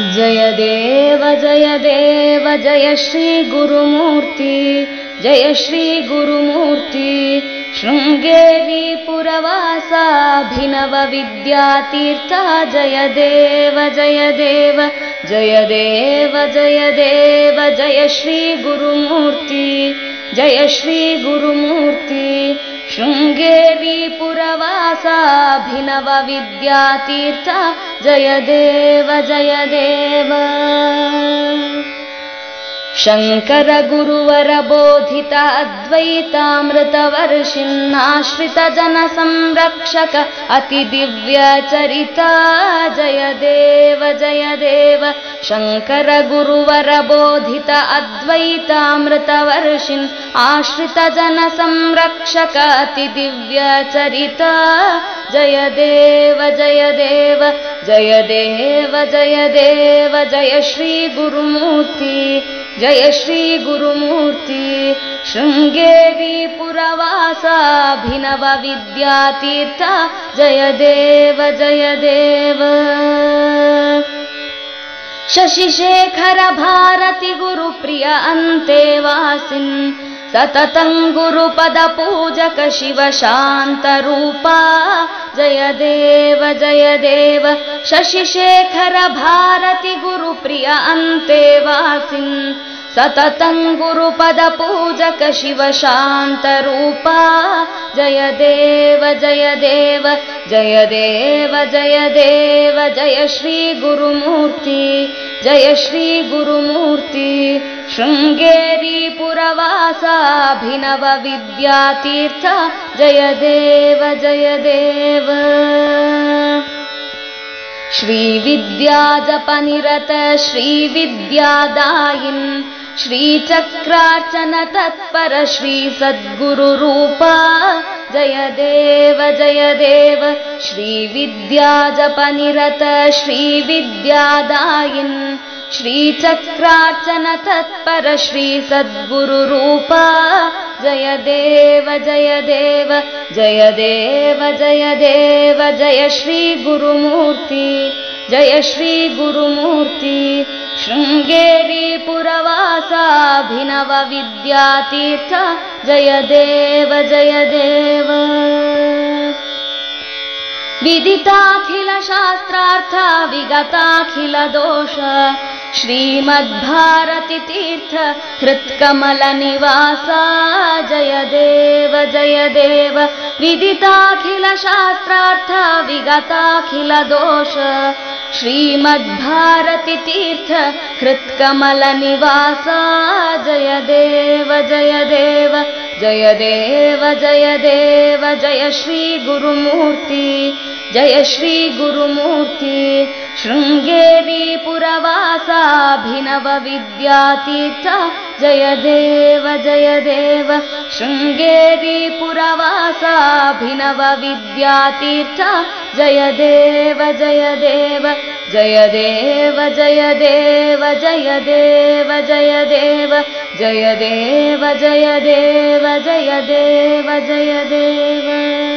जय देव जय देव श्री गुरुमूर्ति जय श्री गुरुमूर्ति। शृङ्गेरी पुरवासाभिनव विद्यातीर्था जय देव जय देव जय देव जय देव जय श्री गुरुमूर्ति जय श्री गुरुमूर्ति शृङ्गेरी पुरवासाभिनव विद्यातीर्थ जय देव जय देव शङ्करगुरुवरबोधित अद्वैतामृतवर्षिन्नाश्रितजनसंरक्षक अतिदिव्यचरिता जय देव जय देव शङ्करगुरुवरबोधित अद्वैतामृतवर्षिन् आश्रितजनसंरक्षक अतिदिव्यचरिता जय देव जय देव जय देव जय देव जय श्रीगुरुमूर्ति। जय श्री गुरुमूर्ति। शृङ्गेरी पुरवासाभिनव विद्यातीर्थ। जय देव जय देव। शशिशेखर भारति गुरुप्रिय अन्तेवासिन् सततं गुरुपद पूजक शिव शान्तरूपा जय देव जय देव। शशिशेखर भारति गुरुप्रिय अन्तेवासिन् सततं गुरुपद पूजक शिव शान्तरूपा जय देव जय देव जय देव जय देव जय श्री गुरुमूर्ति जय श्री गुरुमूर्ति। शृङ्गेरी पुरवासाभिनव विद्यातीर्थ जय देव जय देव श्रीविद्याजपनिरत श्रीविद्यादायिन् श्रीचक्रार्चन तत्पर श्री सद्गुरुरूपा जय देव जय देव। श्रीविद्याजपनिरत श्रीविद्यादायिन् श्रीचक्रार्चन तत्पर श्री सद्गुरुरूपा जय देव जय देव जय देव जय देव जय श्री गुरुमूर्ति जय श्री गुरुमूर्ति शृङ्गेरी पुरवासाभिनव विद्यातीर्थ। जय देव जय देव। विदिताखिल शास्त्रार्थ श्रीमद्भारती हृत्कमलनिवासा जय देव जय देव विदिताखिलशास्त्रार्थ विगताखिलदोष दोष हृत्कमलनिवासा जय देव जय देव जय देव जय देव जय श्रीगुरुमूर्ति जय श्रीगुरुमूर्ति शृङ्गेरीपुरा विद्यातीर्थ। जय देव जय देव। शृङ्गेरी पुरवासाभिनव विद्यातीर्थ। जय देव जय देव। जय देव जय देव जय देव जय देव। जय देव जय देव जय देव जय देव